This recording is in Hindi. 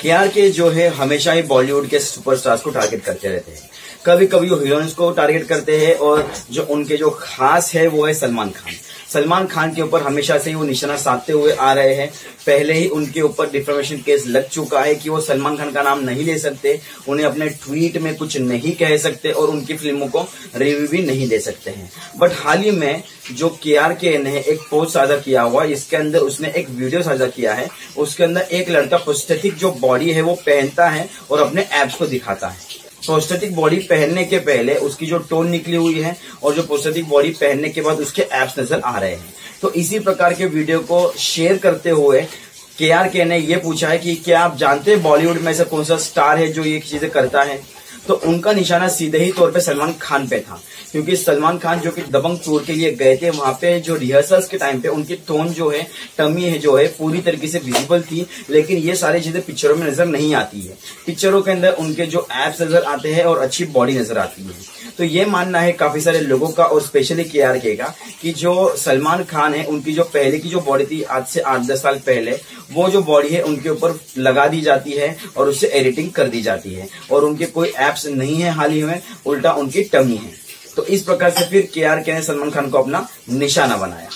के के जो है, हमेशा ही बॉलीवुड के सुपरस्टार्स को टारगेट करते रहते हैं। कभी कभी वो हीरोइंस को टारगेट करते हैं और जो उनके जो खास है, वो है सलमान खान। सलमान खान के ऊपर हमेशा से ही वो निशाना साधते हुए आ रहे हैं। पहले ही उनके ऊपर डिफॉर्मेशन केस लग चुका है कि वो सलमान खान का नाम नहीं ले सकते, उन्हें अपने ट्वीट में कुछ नहीं कह सकते और उनकी फ़िल्मों को रिव्यू भी नहीं दे सकते हैं। बट हाल ही में जो के आर के ने एक पोस्ट साझा किया हुआ, इसके अंदर उसने एक वीडियो साझा किया है। उसके अंदर एक लड़का प्रोस्थेटिक जो बॉडी है, वो पहनता है और अपने एप्स को दिखाता है। प्रोस्थेटिक बॉडी पहनने के पहले उसकी जो टोन निकली हुई है और जो प्रोस्थेटिक बॉडी पहनने के बाद उसके एप्स नज़र आ रहे हैं। तो इसी प्रकार के वीडियो को शेयर करते हुए के आर के ने ये पूछा है कि क्या आप जानते हैं बॉलीवुड में ऐसा कौन सा स्टार है जो ये चीज़ें करता है? तो उनका निशाना सीधे ही तौर पे सलमान खान पे था, क्योंकि सलमान खान जो कि दबंग टूर के लिए गए थे, वहाँ पे जो रिहर्सल्स के टाइम पे उनकी टोन जो है, टमी है जो है, पूरी तरीके से विजिबल थी, लेकिन ये सारी चीज़ें पिक्चरों में नज़र नहीं आती है। पिक्चरों के अंदर उनके जो एप्स नज़र आते हैं और अच्छी बॉडी नज़र आती है। तो ये मानना है काफ़ी सारे लोगों का और स्पेशली के आर के का, कि जो सलमान खान है, उनकी जो पहले की जो बॉडी थी, आज से आठ दस साल पहले, वो जो बॉडी है, उनके ऊपर लगा दी जाती है और उससे एडिटिंग कर दी जाती है। और उनके कोई एप्स नहीं है, हाल ही में उल्टा उनकी टमी है। तो इस प्रकार से फिर के आर के ने सलमान खान को अपना निशाना बनाया।